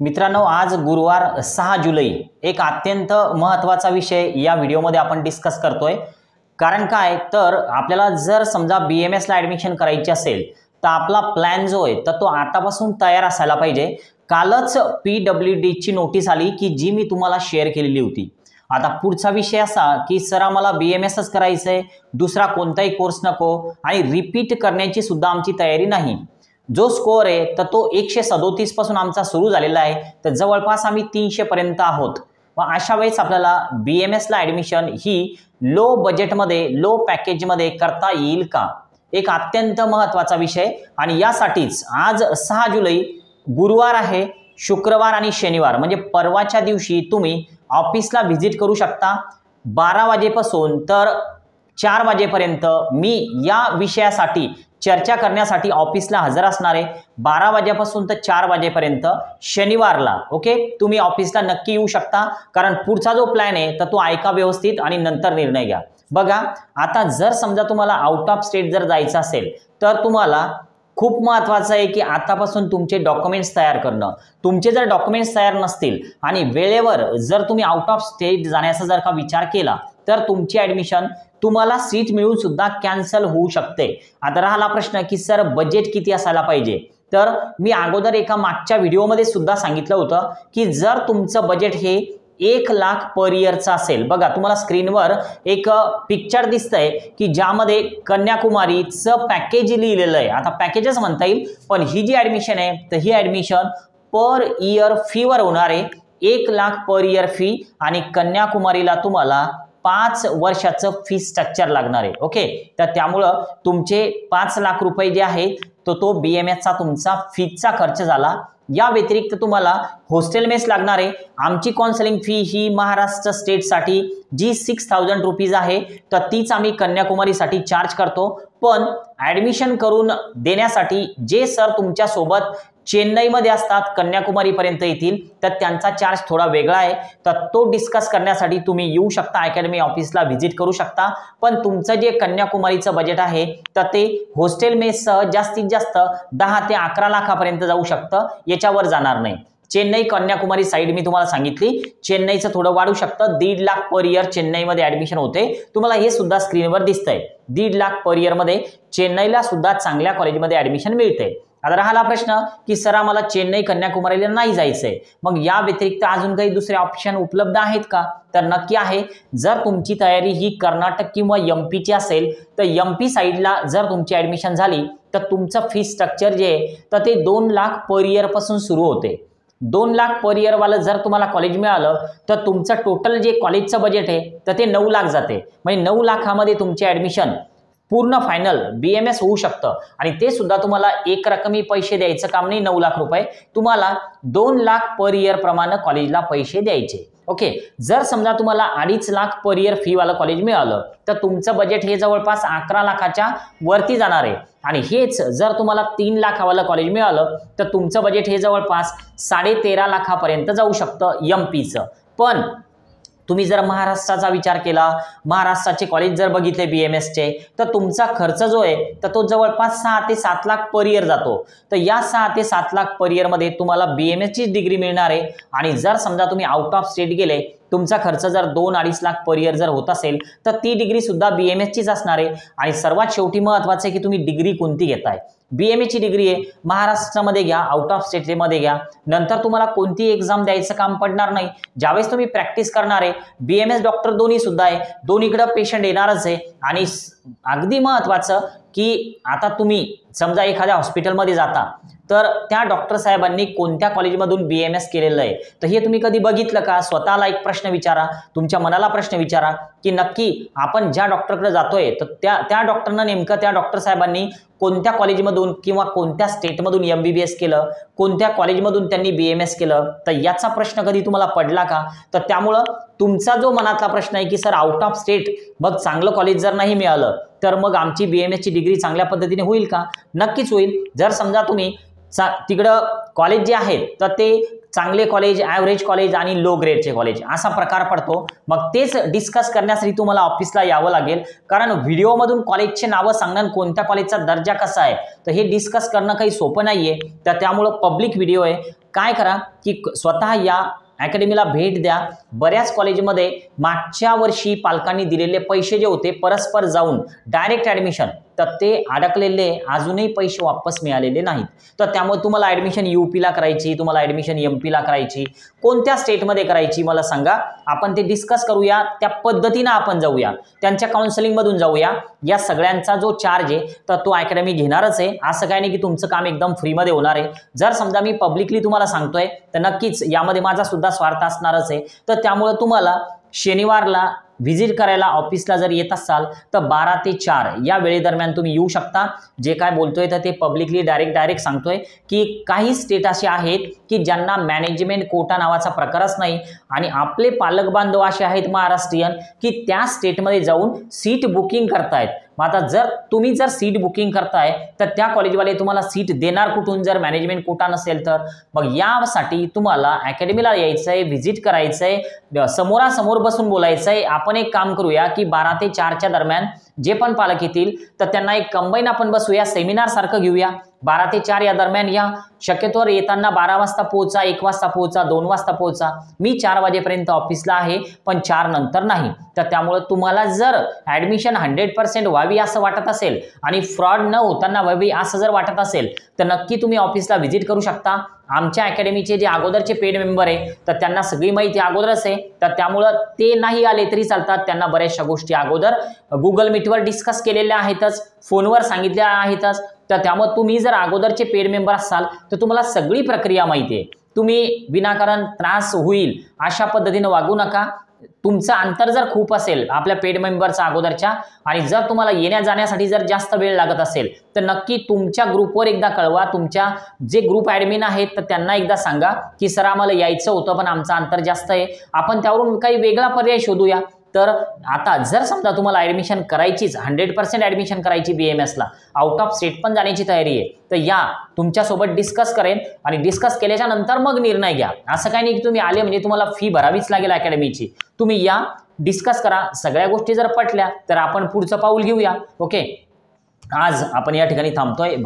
मित्रांनो आज गुरुवार सहा जुलै एक अत्यंत महत्त्वाचा विषय या व्हिडिओमध्ये आपण डिस्कस करतोय. कारण काय? तर आपल्याला जर समजा बी एम एसला ॲडमिशन करायची असेल तर आपला प्लॅन जो आहे तर तो आतापासून तयार असायला पाहिजे. कालच पी डब्ल्यू डीची नोटीस आली की जी मी तुम्हाला शेअर केलेली होती. आता पुढचा विषय असा की सर आम्हाला बी एम एसच करायचं आहे दुसरा कोणताही कोर्स नको आणि रिपीट करण्याची सुद्धा आमची तयारी नाही. जो स्कोअर आहे तर तो एकशे सदोतीसपासून आमचा सुरू झालेला आहे. तर जवळपास आम्ही तीनशे पर्यंत आहोत. मग अशा वेळेस आपल्याला बी एम एसला ॲडमिशन ही लो बजेटमध्ये लो पॅकेजमध्ये करता येईल का? एक अत्यंत महत्त्वाचा विषय. आणि यासाठीच आज सहा जुलै गुरुवार आहे शुक्रवार आणि शनिवार. म्हणजे परवाच्या दिवशी तुम्ही ऑफिसला व्हिजिट करू शकता. बारा वाजेपासून तर चार वाजेपर्यंत मी या विषयासाठी चर्चा करण्यासाठी ऑफिसला हजर असणार आहे. बारा वाजेपासून तर चार वाजेपर्यंत शनिवारला ओके? तुम्ही ऑफिसला नक्की येऊ शकता. कारण पुढचा जो प्लॅन आहे तर तो ऐका व्यवस्थित आणि नंतर निर्णय घ्या. बघा आता जर समजा तुम्हाला आउट ऑफ स्टेट जर जायचं असेल तर तुम्हाला खूप महत्त्वाचं आहे की आतापासून तुमचे डॉक्युमेंट्स तयार करणं. तुमचे जर डॉक्युमेंट्स तयार नसतील आणि वेळेवर जर तुम्ही आउट ऑफ स्टेट जाण्याचा जर का विचार केला तर तुमची ॲडमिशन तुम्हाला सीट मिळून सुद्धा कॅन्सल होऊ शकते. आता राहिला प्रश्न की सर बजेट किती असायला पाहिजे? तर मी अगोदर एका मागच्या व्हिडिओमध्ये सुद्धा सांगितलं होतं की जर तुमचं बजेट हे एक लाख पर इयरचा असेल बघा तुम्हाला स्क्रीनवर एक पिक्चर दिसतंय की ज्यामध्ये कन्याकुमारीचं पॅकेज लिहिलेलं आहे. आता पॅकेजच म्हणता येईल पण ही जी ॲडमिशन आहे तर ही ॲडमिशन पर इयर फीवर होणार आहे. एक लाख पर इयर फी आणि कन्याकुमारीला तुम्हाला पाच वर्षाचं फी स्ट्रक्चर लागणार आहे. ओके तर त्यामुळं तुमचे पाच लाख रुपये जे आहेत तर तो बी एम एसचा तुमचा फीचा खर्च झाला. या व्यतिरिक्त तुम्हाला हॉस्टेल मेस लागणार आहे. आमची काउन्सिलिंग फी ही महाराष्ट्र स्टेटसाठी जी सिक्स थाउजंड रुपीज आहे तर तीच आम्ही कन्याकुमारीसाठी चार्ज करतो. पण ॲडमिशन करून देण्यासाठी जे सर तुमच्यासोबत चेन्नईमध्ये असतात कन्याकुमारीपर्यंत येतील तर त्यांचा चार्ज थोडा वेगळा आहे. तर तो डिस्कस करण्यासाठी तुम्ही येऊ शकता अकॅडमी ऑफिसला व्हिजिट करू शकता. पण तुमचं जे कन्याकुमारीचं बजेट आहे तर ते हॉस्टेल मेससह जास्तीत जास्त दहा ते अकरा लाखापर्यंत जाऊ शकतं. याच्यावर जाणार नाही. चेन्नई कन्याकुमारी साईड मी तुम्हाला सांगितली. चेन्नईचं थोडं वाढू शकतं. दीड लाख पर इयर चेन्नईमध्ये ॲडमिशन होते. तुम्हाला हे सुद्धा स्क्रीनवर दिसतंय. दीड लाख पर इयरमध्ये चेन्नईला सुद्धा चांगल्या कॉलेजमध्ये ॲडमिशन मिळते आता राहिला प्रश्न की सर आम्हाला चेन्नई कन्याकुमारीला नाही जायचंय. मग या व्यतिरिक्त अजून काही दुसरे ऑप्शन उपलब्ध आहेत का? तर नक्की आहे. जर तुमची तयारी ही कर्नाटक किंवा एम पीची असेल तर एम पी साईडला जर तुमची ॲडमिशन झाली तर तुमचं फी स्ट्रक्चर जे आहे तर ते दोन लाख पर इयरपासून सुरू होते. दोन लाख पर इयरवालं जर तुम्हाला कॉलेज मिळालं तर तुमचं टोटल जे कॉलेजचं बजेट आहे तर ते नऊ लाख जाते. म्हणजे नऊ लाखामध्ये तुमचे ॲडमिशन पूर्ण फायनल बी एम एस होऊ शकतं. आणि ते सुद्धा तुम्हाला एक रकमी पैसे द्यायचं काम नाही नऊ लाख रुपये. तुम्हाला दोन लाख पर इयर प्रमाणे कॉलेजला पैसे द्यायचे. ओके जर समजा तुम्हाला अडीच लाख पर इयर फीवालं कॉलेज मिळालं तर तुमचं बजेट हे जवळपास अकरा लाखाच्या वरती जाणार आहे. आणि हेच जर तुम्हाला तीन लाखावालं कॉलेज मिळालं तर तुमचं बजेट हे जवळपास साडेतेरा लाखापर्यंत जाऊ शकतं एम पीचं पण तुम्ही जर महाराष्ट्राचा विचार केला महाराष्ट्राचे कॉलेज जर बघितले बी एम एसचे तर तुमचा खर्च जो आहे तर तो जवळपास सहा ते सात लाख पर इयर जातो. तर या सहा ते सात लाख पर इयरमध्ये तुम्हाला बी एम एसचीच डिग्री मिळणार आहे. आणि जर समजा तुम्ही आउट ऑफ स्टेट गेले तुमचा खर्च जर दोन अडीच लाख पर इयर जर होत असेल तर ती डिग्री सुद्धा बी एम एसचीच असणार आहे. आणि सर्वात शेवटी महत्त्वाचं आहे की तुम्ही डिग्री कोणती घेताय. बी एम एची डिग्री आहे महाराष्ट्रामध्ये घ्या आउट ऑफ स्टेटमध्ये घ्या. नंतर तुम्हाला कोणती एक्झाम द्यायचं काम पडणार नाही. ज्यावेळेस तुम्ही प्रॅक्टिस करणार आहे बी एम एस डॉक्टर दोन्ही सुद्धा आहे. दोन्हीकडं पेशंट येणारच आहे. आणि अगदी महत्त्वाचं की आता तुम्ही समजा एखाद्या हॉस्पिटलमध्ये जाता तर त्या डॉक्टर साहेबांनी कोणत्या कॉलेजमधून बी एम एस केलेलं आहे? तर हे तुम्ही कधी बघितलं का? स्वतःला एक प्रश्न विचारा तुमच्या मनाला प्रश्न विचारा की नक्की आपण ज्या डॉक्टरकडे जातोय तर त्या त्या डॉक्टरनं नेमकं त्या डॉक्टर साहेबांनी कोणत्या कॉलेजमधून किंवा कोणत्या स्टेटमधून एम बी बी एस केलं कोणत्या कॉलेजमधून त्यांनी बी एम एस केलं? तर याचा प्रश्न कधी तुम्हाला पडला का? तर त्यामुळं तुमचा जो मनातला प्रश्न आहे की सर आउट ऑफ स्टेट मग चांगलं कॉलेज जर नाही मिळालं तर मग आमची बी एम एसची डिग्री चांगल्या पद्धतीने होईल का? नक्कीच होईल. जर समजा तुम्ही चा तिकडं कॉलेज जे आहेत तर ते चांगले कॉलेज ॲव्हरेज कॉलेज आणि लो ग्रेडचे कॉलेज असा प्रकार पडतो. मग तेच डिस्कस करण्यासाठी तुम्हाला ऑफिसला यावं लागेल. कारण व्हिडिओमधून कॉलेजचे नावं सांगणं कोणत्या कॉलेजचा दर्जा कसा आहे तर हे डिस्कस करणं काही सोपं नाही आहे तर त्यामुळं पब्लिक व्हिडिओ आहे. काय करा की क- स्वतः या अकॅडमीला भेट द्या. बऱ्याच कॉलेजमध्ये मागच्या वर्षी पालकांनी दिलेले पैसे जे होते परस्पर जाऊन डायरेक्ट ॲडमिशन तर ते अडकलेले अजूनही पैसे वापस मिळालेले नाहीत. तर त्यामुळे तुम्हाला ॲडमिशन यू पीला करायची तुम्हाला ॲडमिशन एम पीला करायची कोणत्या स्टेटमध्ये करायची मला सांगा. आपण ते डिस्कस करूया त्या पद्धतीनं आपण जाऊया. त्यांच्या काउन्सिलिंगमधून जाऊया. या सगळ्यांचा जो चार्ज आहे तर तो अकॅडमी घेणारच आहे. असं काय नाही की तुमचं काम एकदम फ्रीमध्ये होणार आहे. जर समजा मी पब्लिकली तुम्हाला सांगतोय तर नक्कीच यामध्ये माझा सुद्धा स्वार्थ असणारच आहे. तर त्यामुळं तुम्हाला शनिवारला व्हिजिट करायला ऑफिसला जर येत असाल तर बारा ते चार या वेळेदरम्यान तुम्ही येऊ शकता. जे काय बोलतोय तर ते पब्लिकली डायरेक्ट डायरेक्ट सांगतोय की काही स्टेट असे आहेत की ज्यांना मॅनेजमेंट कोटा नावाचा प्रकारच नाही आणि आपले पालक बांधव असे आहेत महाराष्ट्रीयन की त्या स्टेटमध्ये जाऊन सीट बुकिंग करतायत. मग आता जर तुम्ही जर सीट बुकिंग करताय तर त्या कॉलेजवाले तुम्हाला सीट देणार कुठून? जर मॅनेजमेंट कोटा नसेल तर. मग यासाठी तुम्हाला अकॅडमीला यायचं आहे व्हिजिट करायचं आहे समोरासमोर बसून बोलायचं आहे आपण आपण एक काम करूया की बारा ते चारच्या दरम्यान जे पण पालक येतील तर त्यांना एक कंबाईन आपण बसूया सेमिनार सारखं घेऊया. बारा ते चार या दरम्यान या शक्यतोवर येताना बारा वाजता पोहोचा एक वाजता पोहोचा दोन वाजता पोहोचा. मी चार वाजेपर्यंत ऑफिसला आहे पण चार नंतर नाही. तर त्यामुळं तुम्हाला जर ॲडमिशन हंड्रेड पर्सेंट व्हावी असं वाटत असेल आणि फ्रॉड न होताना व्हावी असं जर वाटत असेल तर नक्की तुम्ही ऑफिसला व्हिजिट करू शकता. आमच्या अकॅडमीचे जे अगोदरचे पेड मेंबर आहे तर त्यांना सगळी माहिती अगोदरच आहे. तर त्यामुळं ते नाही आले तरी चालतात. त्यांना बऱ्याचशा गोष्टी अगोदर गुगल मीटवर डिस्कस केलेल्या आहेतच फोनवर सांगितल्या आहेतच. तर त्यामुळे तुम्ही जर अगोदरचे पेड मेंबर असाल तर तुम्हाला सगळी प्रक्रिया माहिती आहे. तुम्ही विनाकारण त्रास होईल अशा पद्धतीनं वागू नका. तुमचं अंतर जर खूप असेल आपल्या पेड मेंबरचा अगोदरच्या आणि जर तुम्हाला येण्या जाण्यासाठी जर जास्त वेळ लागत असेल तर नक्की तुमच्या ग्रुपवर एकदा कळवा. तुमच्या जे ग्रुप ॲडमिन आहेत तर त्यांना एकदा सांगा की सर आम्हाला यायचं होतं पण आमचं अंतर जास्त आहे. आपण त्यावरून काही वेगळा पर्याय शोधूया. तर आता जर समजा तुम्हाला ॲडमिशन करायचीच हंड्रेड पर्सेंट ॲडमिशन करायची बी एम एसला आउट ऑफ स्टेट पण जाण्याची तयारी आहे तर या तुमच्यासोबत डिस्कस करेन आणि डिस्कस केल्याच्यानंतर मग निर्णय घ्या. असं काही नाही की तुम्ही आले म्हणजे तुम्हाला फी भरावीच लागेल अकॅडमीची तुम्ही या डिस्कस करा सगळ्या गोष्टी जर पटल्या तर आपण पुढचं पाऊल घेऊया. ओके आज आपण या ठिकाणी थांबतोय. बाय